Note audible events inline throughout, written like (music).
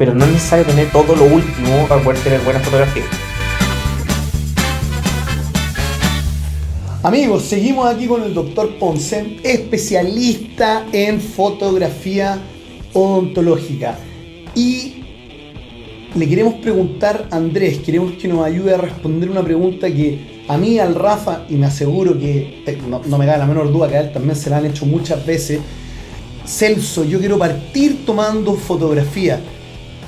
pero no es necesario tener todo lo último para poder tener buenas fotografías. Amigos, seguimos aquí con el doctor Ponce, especialista en fotografía odontológica. Y le queremos preguntar a Andrés, queremos que nos ayude a responder una pregunta que a mí, al Rafa, y me aseguro que eh, no, no me da la menor duda que a él también se la han hecho muchas veces. Celso, yo quiero partir tomando fotografía.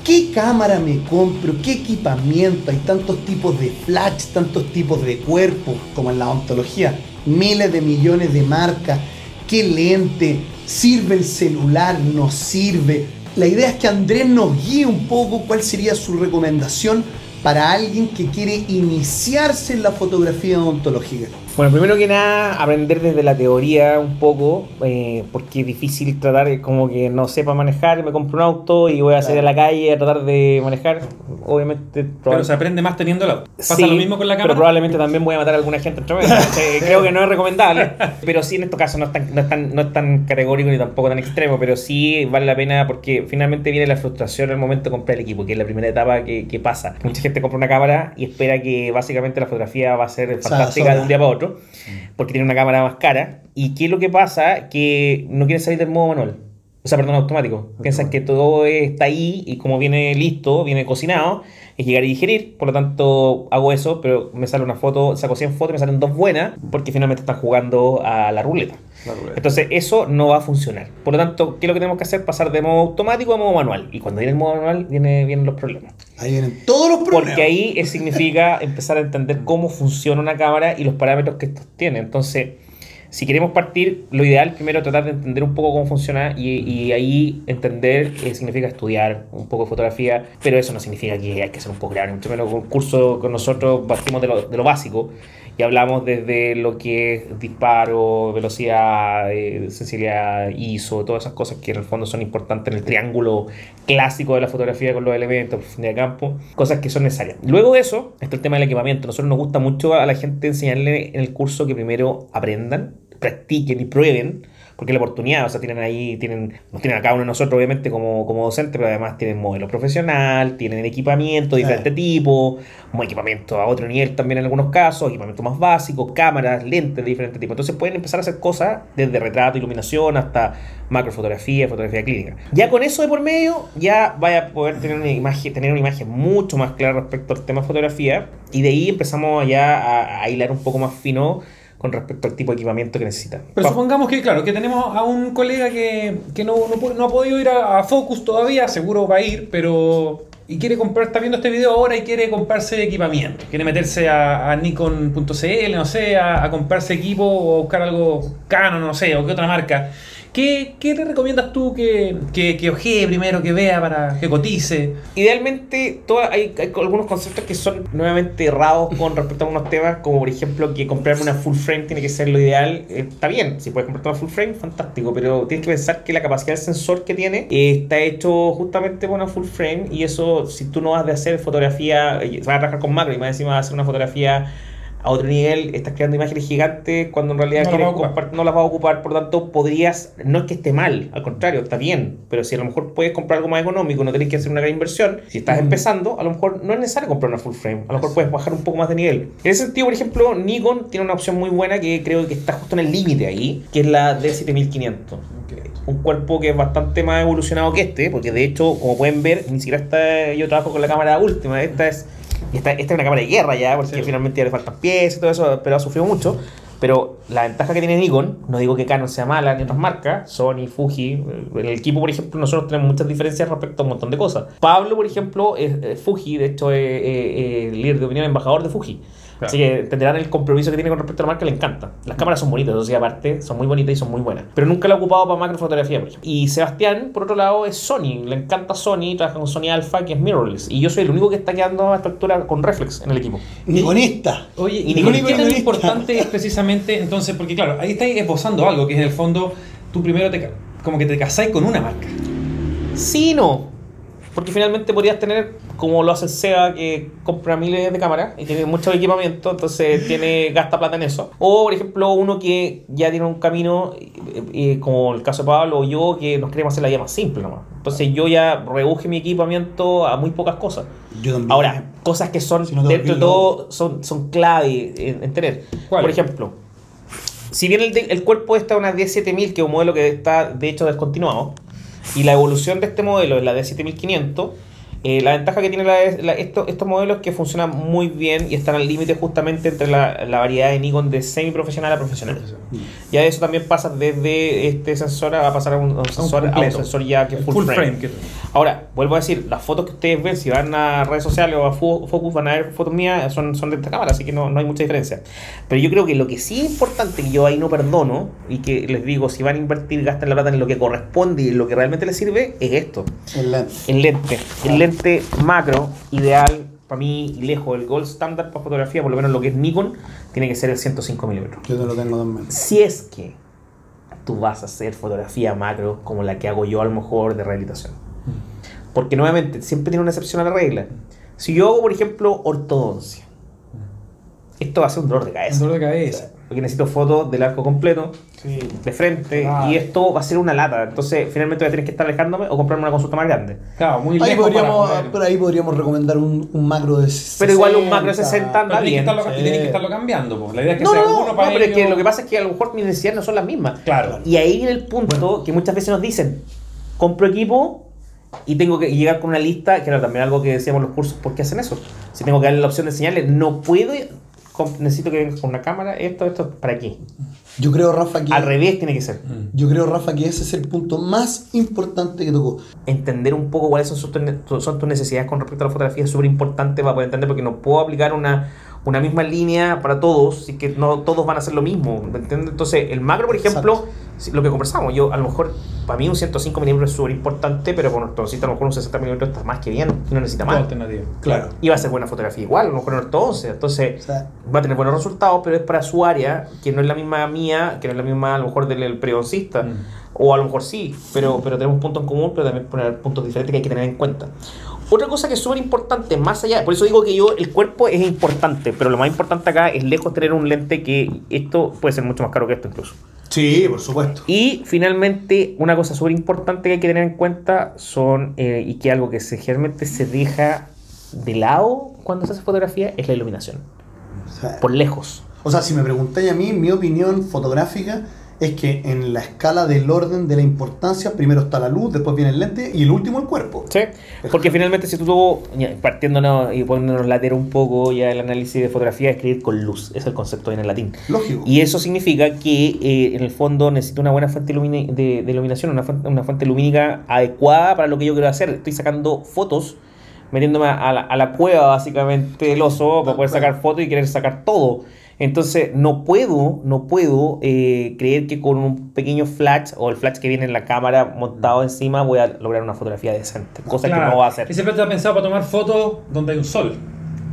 ¿Qué cámara me compro? ¿Qué equipamiento? Hay tantos tipos de flash, tantos tipos de cuerpos, como en la ontología. Miles de millones de marcas. ¿Qué lente? ¿Sirve el celular? ¿No sirve? La idea es que Andrés nos guíe un poco cuál sería su recomendación para alguien que quiere iniciarse en la fotografía odontológica. Bueno, primero que nada, aprender desde la teoría un poco, eh, porque es difícil tratar, como que no sepa manejar, me compro un auto y voy a salir a la calle a tratar de manejar. Obviamente, Pero se aprende más teniendo la. ¿Pasa Sí, lo mismo con la cámara? Pero probablemente también voy a matar a alguna gente medio. Eh, (laughs) Creo que no es recomendable. Pero sí, en estos casos no es, tan, no, es tan, no es tan categórico ni tampoco tan extremo. Pero sí vale la pena porque finalmente viene la frustración al momento de comprar el equipo, que es la primera etapa que, que pasa. Mucha gente compra una cámara y espera que básicamente la fotografía va a ser fantástica de un día para otro, porque tiene una cámara más cara. ¿Y qué es lo que pasa? Que no quieren salir del modo manual. O sea, perdón, automático. Piensan que todo está ahí y como viene listo, viene cocinado, es llegar y digerir. Por lo tanto, hago eso, pero me sale una foto, saco 100 fotos y me salen dos buenas, porque finalmente están jugando a la ruleta. Entonces, eso no va a funcionar. Por lo tanto, ¿qué es lo que tenemos que hacer? Pasar de modo automático a modo manual. Y cuando viene el modo manual, viene, vienen los problemas. Ahí vienen todos los problemas. Porque ahí significa (laughs) empezar a entender cómo funciona una cámara y los parámetros que estos tienen. Entonces, si queremos partir, lo ideal primero es tratar de entender un poco cómo funciona y, y ahí entender eh, significa estudiar un poco de fotografía, pero eso no significa que hay que ser un poco grande. Mucho menos un curso con nosotros partimos de lo, de lo básico y hablamos desde lo que es disparo, velocidad, eh, sensibilidad, ISO, todas esas cosas que en el fondo son importantes en el triángulo clásico de la fotografía con los elementos, profundidad de campo, cosas que son necesarias. Luego de eso está el tema del equipamiento. Nosotros nos gusta mucho a la gente enseñarle en el curso que primero aprendan, practiquen y prueben porque la oportunidad, o sea, tienen ahí, tienen, nos tienen a cada uno de nosotros, obviamente, como, como docente, pero además tienen modelo profesional, tienen equipamiento de diferente tipo, equipamiento a otro nivel también en algunos casos, equipamiento más básico, cámaras, lentes de diferente tipo. Entonces pueden empezar a hacer cosas desde retrato, iluminación, hasta macrofotografía, fotografía clínica. Ya con eso de por medio, ya vaya a poder tener una imagen, tener una imagen mucho más clara respecto al tema fotografía, y de ahí empezamos ya a, a hilar un poco más fino con respecto al tipo de equipamiento que necesita. Pero supongamos que, claro, que tenemos a un colega que, que no, no, no ha podido ir a, a Focus todavía, seguro va a ir, pero. Y quiere comprar, está viendo este video ahora y quiere comprarse equipamiento. Quiere meterse a, a Nikon.cl, no sé, a, a comprarse equipo o buscar algo Canon, no sé, o qué otra marca. ¿Qué, qué le recomiendas tú que, que, que ojee primero, que vea para que cotice? Idealmente, toda- hay, hay algunos conceptos que son nuevamente errados con (laughs) respecto a algunos temas, como por ejemplo que comprarme una full frame tiene que ser lo ideal. Eh, Está bien, si puedes comprarte una full frame, fantástico, pero tienes que pensar que la capacidad del sensor que tiene eh, está hecho justamente para una full frame y eso, si tú no vas de hacer fotografía, eh, vas a trabajar con macro y más encima vas a hacer una fotografía a otro nivel, estás creando imágenes gigantes cuando en realidad No las compar- no las vas a ocupar, por lo tanto podrías, no es que esté mal, al contrario, está bien, pero si a lo mejor puedes comprar algo más económico, no tenés que hacer una gran inversión, si estás empezando, a lo mejor no es necesario comprar una full frame, a lo mejor puedes bajar un poco más de nivel. En ese sentido, por ejemplo, Nikon tiene una opción muy buena que creo que está justo en el límite ahí, que es la D7500 un cuerpo que es bastante más evolucionado que este, porque de hecho, como pueden ver, ni siquiera está, yo trabajo con la cámara última, esta es, esta, esta es una cámara de guerra ya, porque Sí. finalmente ya le faltan piezas y todo eso, pero ha sufrido mucho. Pero la ventaja que tiene Nikon, no digo que Canon sea mala ni otras marcas, Sony, Fuji, el equipo, por ejemplo, nosotros tenemos muchas diferencias respecto a un montón de cosas. Pablo, por ejemplo, es, es Fuji, de hecho, es, es- es líder de opinión, embajador de Fuji. Claro. Así que entenderán el compromiso que tiene con respecto a la marca, le encanta. Las cámaras son bonitas, eso sí, aparte, son muy bonitas y son muy buenas. Pero nunca la ha ocupado para macrofotografía, por ejemplo. Y Sebastián, por otro lado, es Sony. Le encanta Sony, trabaja con Sony Alpha, que es mirrorless. Y yo soy el único que está quedando a esta altura con reflex en el equipo. Nikonista. Oye, Y ¿y Nikon qué tan Nikonista. importante es precisamente entonces? Porque claro, ahí estáis esbozando algo que es en el fondo, tú primero te, como que te casáis con una marca. Sí, y no. Porque finalmente podrías tener como lo hace el SEA que compra miles de cámaras y tiene mucho equipamiento, entonces (laughs) tiene gasta plata en eso. O, por ejemplo, uno que ya tiene un camino, eh, como el caso de Pablo o yo, que nos queremos hacer la vida más simple nomás. Entonces yo ya reduje mi equipamiento a muy pocas cosas. Yo también. Ahora, cosas que son, Si no te dentro de todo, son, son clave en, en tener. ¿Cuál? Por ejemplo, si bien el, de- el cuerpo está una D7000, que es un modelo que está de hecho descontinuado, y la evolución de este modelo es la D7500, eh, la ventaja que tiene la- la- esto- estos modelos es que funcionan muy bien y están al límite justamente entre la, la variedad de Nikon de semiprofesional a profesional. Ya eso también pasa desde este sensor a pasar a un, a un sensor, a un sensor ya que es full, Full frame. frame. que- Ahora, vuelvo a decir, las fotos que ustedes ven, si van a redes sociales o a Fo- Focus, van a ver fotos mías, son, son de esta cámara, así que no, no hay mucha diferencia. Pero yo creo que lo que sí es importante, que yo ahí no perdono, y que les digo, si van a invertir, gasten la plata en lo que corresponde y en lo que realmente les sirve, es esto, El lente. el lente. El lente macro, ideal, para mí, lejos, el gold standard para fotografía, por lo menos lo que es Nikon, tiene que ser el 105 milímetros. Yo te lo tengo también. Si es que tú vas a hacer fotografía macro como la que hago yo a lo mejor de rehabilitación. Porque nuevamente, siempre tiene una excepción a la regla. Si yo hago, por ejemplo, ortodoncia, esto va a ser un dolor de Un cabeza. dolor de cabeza. Porque necesito fotos del arco completo, de frente, Ah. y esto va a ser una lata. Entonces, finalmente voy a tener que estar alejándome o comprarme una consulta más grande. Claro, muy Ahí lejos podríamos, pero ahí podríamos recomendar un, un macro de 60. Pero igual un macro de 60 anda bien. estarlo, y que estarlo cambiando. po. La idea es que No, sea no, uno no, para pero es que lo que pasa es que a lo mejor mis necesidades no son las mismas. Claro. Y ahí viene el punto que muchas veces nos dicen, compro equipo y tengo que llegar con una lista, que era también algo que decíamos en los cursos, ¿por qué hacen eso? Si tengo que darle la opción de enseñarle, no puedo, necesito que vengas con una cámara, esto, esto, ¿para qué? Yo creo, Rafa, que. Al revés tiene que ser. Mm. Yo creo, Rafa, que ese es el punto más importante que tocó. Entender un poco cuáles son, sus- son tus necesidades con respecto a la fotografía es súper importante para poder entender, porque no puedo aplicar una, una misma línea para todos, y que no todos van a hacer lo mismo, ¿me entiendes? Entonces, el macro, por ejemplo, lo que conversamos, yo a lo mejor, para mí un 105 milímetros es súper importante, pero con ortodoncista a lo mejor un 60 milímetros está más que bien, y no necesita más. Claro. Y va a ser buena fotografía igual, a lo mejor en ortodoncia, entonces va a tener buenos resultados, pero es para su área, que no es la misma mía, que no es la misma a lo mejor del del periodoncista. Mm. O a lo mejor sí, pero, pero tenemos puntos en común, pero también poner puntos diferentes que hay que tener en cuenta. Otra cosa que es súper importante, más allá, por eso digo que yo, el cuerpo es importante, pero lo más importante acá es lejos tener un lente que esto puede ser mucho más caro que esto incluso. sí, por supuesto. Y finalmente, una cosa súper importante que hay que tener en cuenta son, eh, y que algo que se, generalmente se deja de lado cuando se hace fotografía, es la iluminación, O sea, por lejos. O sea, si me preguntáis a mí, mi opinión fotográfica es que en la escala del orden de la importancia, primero está la luz, después viene el lente y el último el cuerpo. Sí, porque finalmente si tú, partiéndonos y poniéndonos latero un poco ya el análisis de fotografía, escribir con luz, es el concepto en el latín. Lógico. Y eso significa que eh, en el fondo necesito una buena fuente de, de iluminación, una fuente, una fuente lumínica adecuada para lo que yo quiero hacer. Estoy sacando fotos, metiéndome a la, a la cueva básicamente del oso para poder sacar fotos y querer sacar todo. Entonces no puedo, no puedo eh, creer que con un pequeño flash o el flash que viene en la cámara montado encima voy a lograr una fotografía decente, cosa que no va a hacer. Y siempre está pensado para tomar fotos donde hay un sol.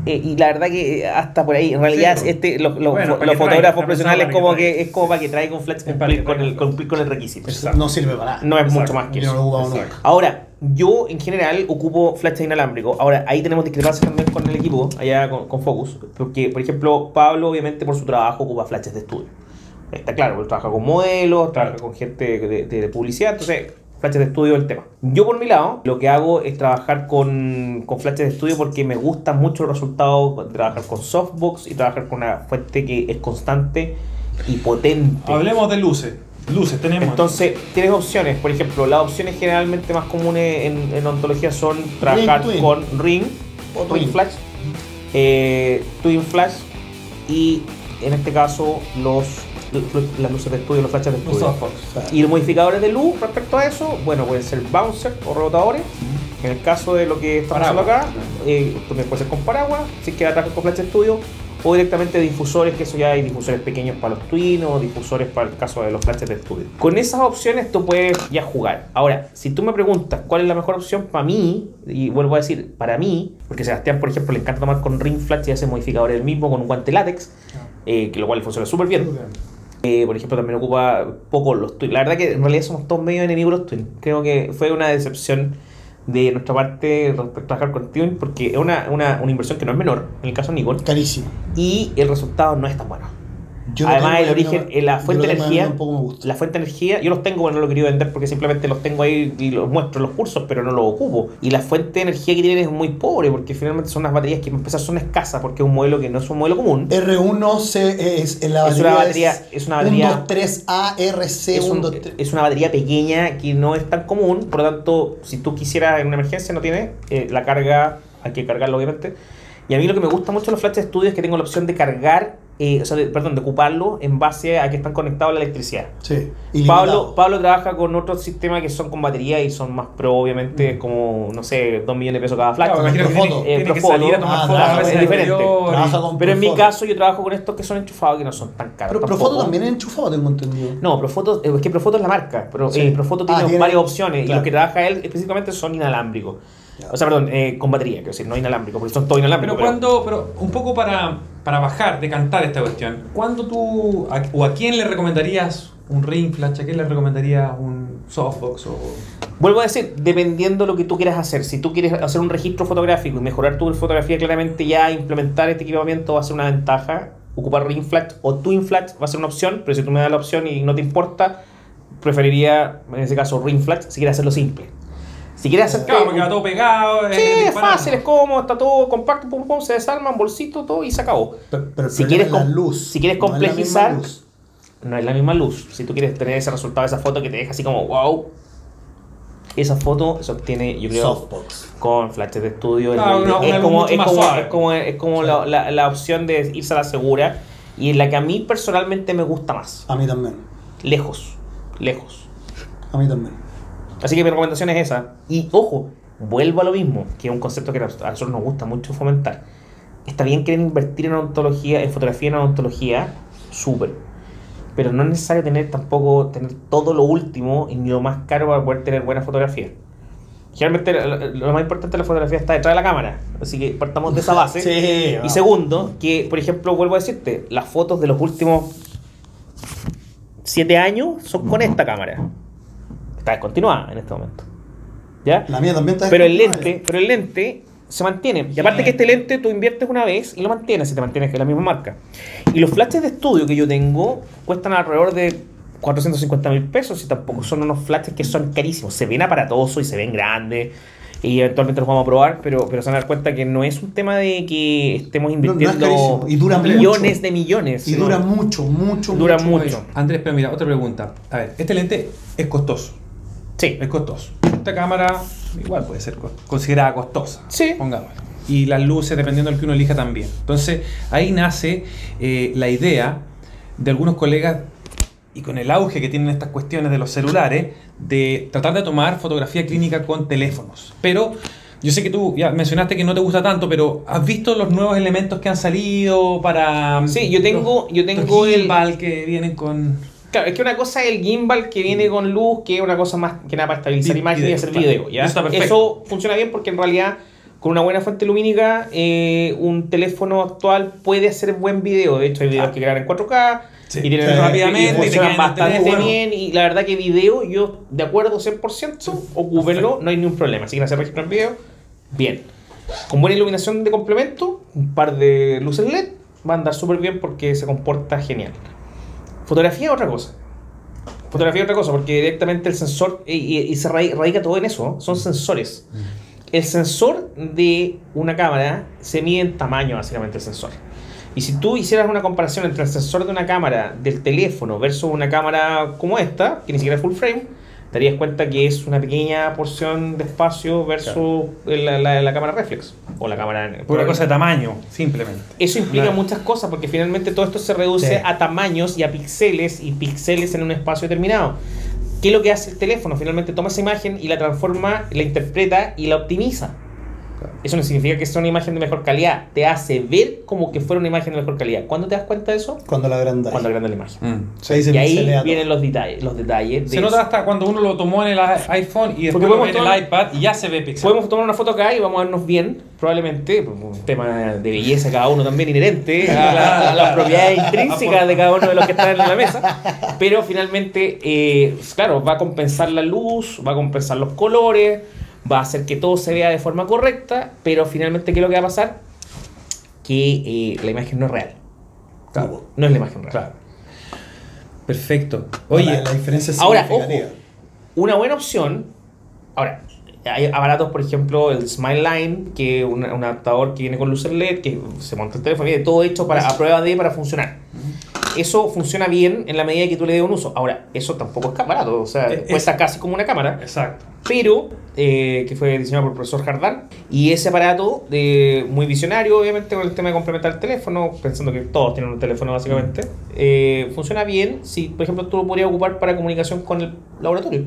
Eh, y la verdad que hasta por ahí, en realidad, Sí, este, los, los- Bueno, los para que traiga, fotógrafos profesionales como que que, es como para que traiga un flash cumplir con, el, cumplir con el requisito. Exacto. No sirve para nada. No es Exacto. mucho más que Yo no lo eso. Ahora, yo en general ocupo flash inalámbrico. Ahora, ahí tenemos discrepancias también con el equipo, allá con, con Focus. Porque, por ejemplo, Pablo, obviamente, por su trabajo, ocupa flashes de estudio. Está claro, porque trabaja con modelos, trabaja con gente de, de- publicidad, entonces, flashes de estudio es el tema. Yo, por mi lado, lo que hago es trabajar con, con flashes de estudio porque me gusta mucho el resultado de trabajar con softbox y trabajar con una fuente que es constante y potente. Hablemos de luces. Luces tenemos. Entonces, tienes opciones. Por ejemplo, las opciones generalmente más comunes en, en ontología son trabajar Ring Twin. con Ring O Twin Twin. Flash, eh, Twin Flash y en este caso los las luces de estudio, los flashes de Los estudio. softbox. O sea, Y los modificadores de luz respecto a eso, bueno, pueden ser bouncer o rebotadores. En el caso de lo que estamos haciendo Paraguas. acá, eh, también puede ser con paraguas, si quieres trabajar con flash de estudio, o directamente difusores, que eso ya hay difusores pequeños para los twin o difusores para el caso de los flashes de estudio. Con esas opciones tú puedes ya jugar. Ahora, si tú me preguntas cuál es la mejor opción para mí, y vuelvo a decir, para mí, porque Sebastián, por ejemplo, le encanta tomar con ring flash y hace modificadores el mismo con un guante látex, eh, que lo cual funciona súper bien. Eh, por ejemplo, también ocupa poco los twins. La verdad que en realidad somos todos medio enemigos los twins. Creo que fue una decepción de nuestra parte trabajar con porque es una, una, una inversión que no es menor en el caso de Nikon Carísimo. y el resultado no es tan bueno. Yo Además, el en origen, la fuente de energía, la fuente de energía, yo los tengo, bueno, no lo quería vender porque simplemente los tengo ahí y los muestro en los cursos, pero no los ocupo. Y la fuente de energía que tienen es muy pobre porque finalmente son unas baterías que para empezar son escasas porque es un modelo que no es un modelo común. R1 se, es, en la Es una batería batería- es una batería- 123A RC es, un- 123. es una batería pequeña que no es tan común, por lo tanto, si tú quisieras en una emergencia no tiene, eh, la carga, hay que cargarlo obviamente. Y a mí lo que me gusta mucho de los flashes de estudio es que tengo la opción de cargar, eh, o sea, de- perdón, de ocuparlo en base a que están conectados a la electricidad. Sí. Pablo. Pablo trabaja con otros sistemas que son con batería y son más pro, Mm. obviamente, como, no sé, 2 millones de pesos cada flash. Claro, imagino que Profoto. tiene, tiene Eh, que Profoto. salir a tomar Ah, fotos claro, es diferente. Pero en mi caso yo trabajo con estos que son enchufados que no son tan caros. Pero. Profoto también es enchufado, tengo entendido. No, Profoto, eh, es que Profoto es la marca, pero Sí. eh, Profoto tiene, Ah, tiene- varias opciones y los que trabaja él específicamente son inalámbricos. O sea, perdón, eh, con batería, quiero decir, no inalámbricos, porque son todos inalámbricos. Pero cuando, pero un poco para, para bajar, decantar esta cuestión, ¿cuándo tú, a- o a quién le recomendarías un ring flash, a quién le recomendarías un softbox o... Vuelvo a decir, dependiendo de lo que tú quieras hacer, si tú quieres hacer un registro fotográfico y mejorar tu fotografía, claramente ya implementar este equipamiento va a ser una ventaja. Ocupar Ring Flat o Twin Flat va a ser una opción, pero si tú me das la opción y no te importa, preferiría, en ese caso, Ring Flat si quieres hacerlo simple. Si quieres hacer Claro, porque va todo pegado. Sí, es disparado. fácil, es cómodo, está todo compacto, pum, pum, se desarma, un bolsito, todo y se acabó. Pero, pero Si quieres es la luz. si quieres no es complejizar. No es la misma luz. Si tú quieres tener ese resultado, esa foto que te deja así como wow, esa foto se obtiene, yo creo, Softbox. con flashes de estudio. Claro, una- es, como, es, como, es como, es como la, la- la opción de irse a la segura y en la que a mí personalmente me gusta más. A mí también. Lejos, lejos. A mí también. Así que mi recomendación es esa. Y ojo, vuelvo a lo mismo, que es un concepto que a nosotros nos gusta mucho fomentar. Está bien querer invertir en odontología, en fotografía en odontología, súper. Pero no es necesario tener tampoco tener todo lo último y ni lo más caro para poder tener buena fotografía. Generalmente lo, más importante de la fotografía está detrás de la cámara. Así que partamos de esa (laughs) base. Sí, Y segundo, que por ejemplo, vuelvo a decirte, las fotos de los últimos 7 años son con esta cámara. Está descontinuada en este momento. ¿Ya? La mía también está Pero el lente, pero el lente se mantiene. Y aparte que este lente tú inviertes una vez y lo mantienes si te mantienes que es la misma marca. Y los flashes de estudio que yo tengo cuestan alrededor de 450 mil pesos y tampoco son unos flashes que son carísimos. Se ven aparatosos y se ven grandes. Y eventualmente los vamos a probar, pero, pero se van a dar cuenta que no es un tema de que estemos no es invirtiendo carísimo. Y dura millones mucho. de millones. Y dura mucho, mucho, Dura mucho. mucho. Andrés, pero mira, otra pregunta. A ver, este lente es costoso. Sí. Es costoso. Esta cámara igual puede ser co- considerada costosa. Sí. Pongámoslo. Y las luces, dependiendo del que uno elija también. Entonces, ahí nace eh, la idea de algunos colegas, y con el auge que tienen estas cuestiones de los celulares, de tratar de tomar fotografía clínica con teléfonos. Pero yo sé que tú ya mencionaste que no te gusta tanto, pero ¿has visto los nuevos elementos que han salido para... Sí, yo tengo- los- yo tengo el- que vienen con... Claro, es que una cosa es el gimbal que viene con luz, que es una cosa más que nada para estabilizar Vi- imagen y hacer claro. video. ¿ya? Eso funciona bien porque en realidad con una buena fuente lumínica eh, un teléfono actual puede hacer buen video. De hecho hay videos que graban en 4K Sí. y tienen. Rápidamente, y funcionan bastante bien y la verdad que video yo de acuerdo 100% ocúpenlo, no hay ningún problema. Si quieren hacer registro en video, bien. Con buena iluminación de complemento, un par de luces LED, va a andar súper bien porque se comporta genial. Fotografía es otra cosa. Fotografía es otra cosa, porque directamente el sensor, y, y- y se ra- radica todo en eso, son sensores. El sensor de una cámara se mide en tamaño, básicamente, el sensor. Y si tú hicieras una comparación entre el sensor de una cámara del teléfono versus una cámara como esta, que ni siquiera es full frame, darías cuenta que es una pequeña porción de espacio versus la, la- la cámara reflex o la cámara... Por una cosa de tamaño, simplemente. Eso implica Claro. muchas cosas porque finalmente todo esto se reduce Sí. a tamaños y a píxeles y píxeles en un espacio determinado. ¿Qué es lo que hace el teléfono? Finalmente toma esa imagen y la transforma, la interpreta y la optimiza. Eso no significa que sea una imagen de mejor calidad. Te hace ver como que fuera una imagen de mejor calidad. ¿Cuándo te das cuenta de eso? Cuando la agrandáis. Cuando agranda la imagen. Mm. Se se Y ahí todo. vienen los detalles. Los detalles de Se eso. nota hasta cuando uno lo tomó en el iPhone y después lo en el iPad y ya se ve pixel. Podemos tomar una foto acá y vamos a vernos bien, probablemente, por un tema de belleza cada uno también inherente a, la- a las (laughs) propiedades intrínsecas de cada uno de los que están en la mesa, pero finalmente, eh, claro, va a compensar la luz, va a compensar los colores, va a hacer que todo se vea de forma correcta, pero finalmente, ¿qué es lo que va a pasar? Que eh, la imagen no es real. Claro. No es la imagen real. Claro. Perfecto. Oye, la, diferencia es ahora, ojo, una buena opción. Ahora, hay aparatos, por ejemplo, el Smile Line, que es un, un adaptador que viene con luces LED, que se monta el teléfono, viene todo hecho para, a prueba de para funcionar. Eso funciona bien en la medida que tú le des un uso. Ahora, eso tampoco es barato, o sea, Es- cuesta casi como una cámara. exacto. Pero eh, que fue diseñado por el profesor Jardán. Y ese aparato, de, muy visionario, obviamente, con el tema de complementar el teléfono, pensando que todos tienen un teléfono básicamente, eh, funciona bien si, por ejemplo, tú lo podrías ocupar para comunicación con el laboratorio.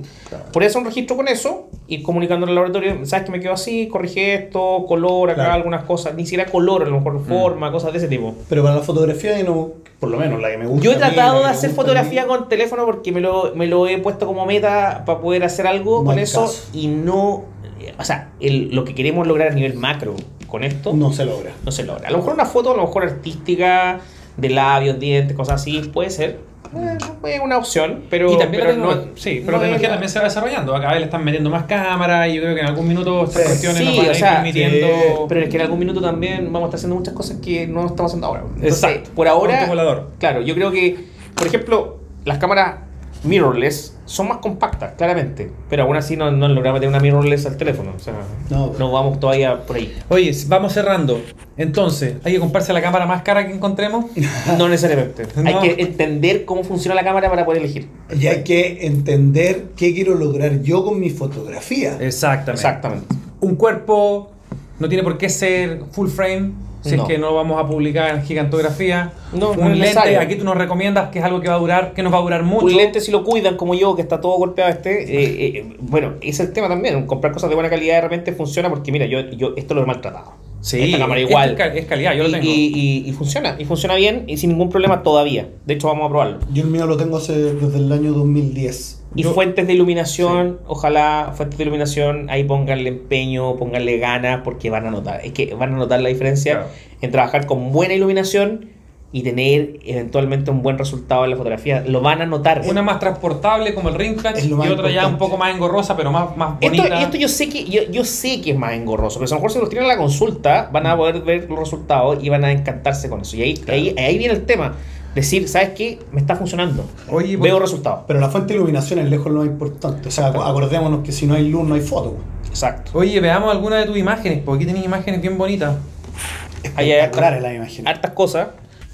Por eso un registro con eso, ir comunicando al laboratorio, sabes que me quedo así, corrige esto, color acá, Claro. algunas cosas, ni siquiera color, a lo mejor forma, cosas de ese tipo. Pero para la fotografía, yo no, por lo menos la que me gusta. Yo he mí, tratado que de hacer fotografía mí, con teléfono porque me lo, me lo he puesto como meta para poder hacer algo con hay eso y no, eh, o sea, el- lo que queremos lograr a nivel macro con esto no. No se logra. se logra. A lo mejor una foto, a lo mejor artística, de labios, dientes, cosas así, puede ser. Eh, es una opción, pero, y también pero la tecno- sí, pero no la tecnología la- también se va desarrollando. Cada vez le están metiendo más cámaras y yo creo que en algún minuto estas Sí, cuestiones sí, nos van a o ir sea, permitiendo. sí, Pero es que en algún minuto también vamos a estar haciendo muchas cosas que no estamos haciendo ahora. Entonces, Exacto. por ahora, claro, yo creo que, por ejemplo, las cámaras mirrorless son más compactas, claramente, pero aún así no, no logramos meter una mirrorless al teléfono. O sea, No. no, vamos todavía por ahí. Oye, vamos cerrando. Entonces, ¿hay que comprarse la cámara más cara que encontremos? (laughs) No necesariamente. Hay que entender cómo funciona la cámara para poder elegir. Y hay que entender qué quiero lograr yo con mi fotografía. Exactamente. Exactamente. Un cuerpo no tiene por qué ser full frame. Si No. es que no lo vamos a publicar en gigantografía. No, no un lente, necesario. aquí tú nos recomiendas que es algo que va a durar, que nos va a durar mucho. Un lente si lo cuidan como yo, que está todo golpeado este, eh, eh, bueno, es el tema también, comprar cosas de buena calidad de repente funciona porque mira, yo, yo esto lo he maltratado. Sí, Esta cámara es- igual. Es, cal- es calidad, yo lo y, tengo. y- y- y funciona, y funciona bien y sin ningún problema todavía. De hecho, vamos a probarlo. Yo el mío lo tengo hace, desde el año 2010. Y Yo- fuentes de iluminación, ojalá fuentes de iluminación, ahí pónganle empeño, pónganle ganas, porque van a notar. Es que van a notar la diferencia Claro. en trabajar con buena iluminación y tener eventualmente un buen resultado en la fotografía. Lo van a notar. Una más transportable como el Es y otra ya un poco más engorrosa, pero más, más Esto, bonita. y esto yo sé que yo, yo sé que es más engorroso, pero a lo mejor si los tienen en la consulta van a poder ver los resultados y van a encantarse con eso. Y ahí, ahí, ahí viene el tema. Decir, ¿sabes qué? Me está funcionando. Oye, Veo pues- resultados. Pero la fuente de iluminación es lejos lo más importante. O sea, acordémonos que si no hay luz, no hay foto. Exacto. Oye, veamos alguna de tus imágenes, porque aquí tenéis imágenes bien bonitas. Ahí hay hartas, la imagen. hartas cosas.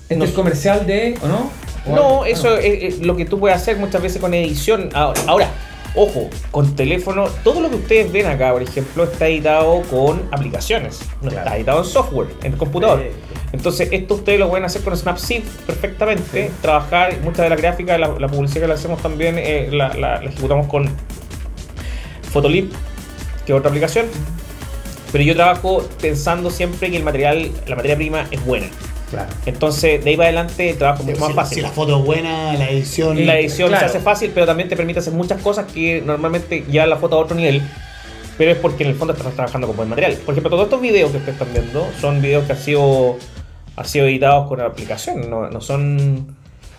Este No- es comercial de. ¿O no? ¿O No, algo? eso Ah, es, es lo que tú puedes hacer muchas veces con edición. Ahora, ahora, ojo, con teléfono, todo lo que ustedes ven acá, por ejemplo, está editado con aplicaciones. No Claro. está editado en software, en computador. Sí. Entonces, esto ustedes lo pueden hacer con Snapseed perfectamente. Trabajar, muchas de las gráficas, la, la publicidad que le hacemos también, eh, la, la- la ejecutamos con Photolib, que es otra aplicación. Pero yo trabajo pensando siempre que el material, la materia prima es buena. Claro. Entonces, de ahí para adelante, trabajo mucho más si, fácil. si la foto es buena, la edición. La edición Claro. se hace fácil, pero también te permite hacer muchas cosas que normalmente llevan la foto a otro nivel. Pero es porque en el fondo estás trabajando con buen material. Por ejemplo, todos estos videos que ustedes están viendo son videos que han sido, han sido editados con aplicación, no, no son...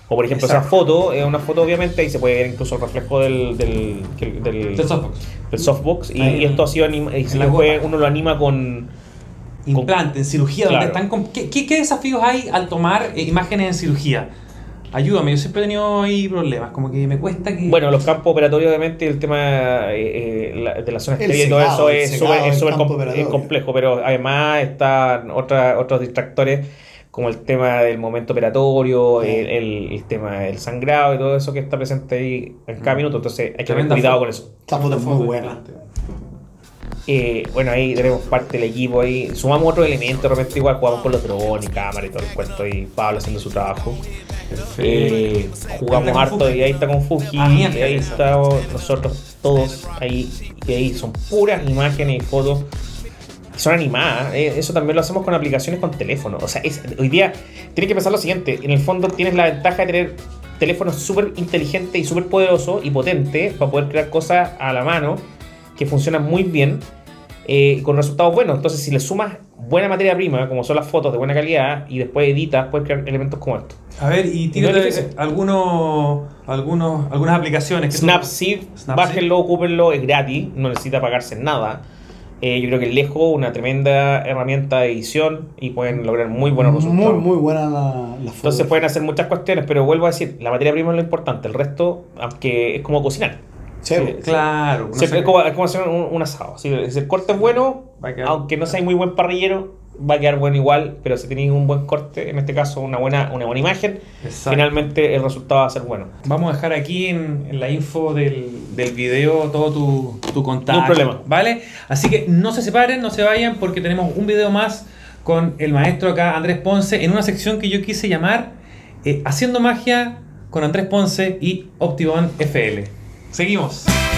O por ejemplo, esa Exacto. foto es una foto obviamente y se puede ver incluso el reflejo del, del, del, del- softbox. del softbox. Y, y esto ha sido anima- y la gota. uno lo anima con... Implante, en cirugía, donde están con- ¿Qué, qué, qué desafíos hay al tomar eh, imágenes en cirugía? Ayúdame, yo siempre he tenido ahí problemas, como que me cuesta que... Bueno, los campos operatorios, obviamente, el tema eh, eh, la- de la zona estéril y todo eso es súper com- complejo, pero además están otra- otros distractores como el tema del momento operatorio, el, el- el tema del sangrado y todo eso que está presente ahí en cada Mm. minuto, entonces hay que tener cuidado con eso. Esta foto es muy buena. Eh, bueno, ahí tenemos parte del equipo ahí. Sumamos otro elemento, de repente igual jugamos con los drones y cámara y todo el cuento y Pablo haciendo su trabajo. Eh, jugamos Está harto Fuji. y ahí está con Fuji Ah, y ahí estamos nosotros todos ahí y ahí son puras imágenes y fotos son animadas Eh, eso también lo hacemos con aplicaciones con teléfono o sea es- hoy día tienes que pensar lo siguiente en el fondo tienes la ventaja de tener teléfonos súper inteligentes y súper poderosos y potentes para poder crear cosas a la mano que funcionan muy bien eh, con resultados buenos. Entonces, si le sumas buena materia prima, como son las fotos de buena calidad, y después editas, puedes crear elementos como estos. A ver, y No tírate difícil. algunos, algunos, algunas aplicaciones. que Snapseed, Snapseed. bájenlo, ocúpenlo, es gratis, no necesita pagarse nada. Eh, yo creo que es lejos una tremenda herramienta de edición y pueden lograr muy buenos resultados. Muy, muy buena la, la Entonces pueden hacer muchas cuestiones, pero vuelvo a decir, la materia prima es lo importante, el resto, aunque es como cocinar. Sí, Claro. no es, como, es como hacer un, un asado. Si, si el corte es bueno, Va a quedar- aunque no sea muy buen parrillero, va a quedar bueno igual, pero si tenéis un buen corte, en este caso una buena, una buena imagen, Exacto. finalmente el resultado va a ser bueno. Vamos a dejar aquí en, en la info del, del video todo tu, tu contacto. Ningún problema. ¿Vale? Así que no se separen, no se vayan, porque tenemos un video más con el maestro acá, Andrés Ponce, en una sección que yo quise llamar eh, Haciendo Magia con Andrés Ponce y Optibon FL. Seguimos.